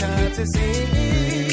sometimes it seems